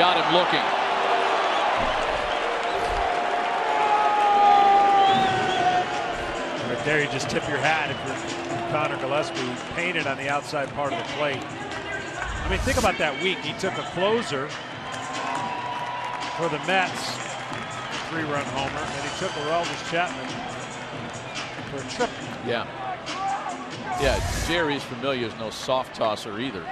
got him looking. Right there, you just tip your hat if you're Conor Gillaspie, painted on the outside part of the plate. I mean, think about that week. He took a closer for the Mets, three-run homer, and he took Aroldis Chapman for a triple. Yeah. Yeah, Jeurys Familia is no soft tosser either.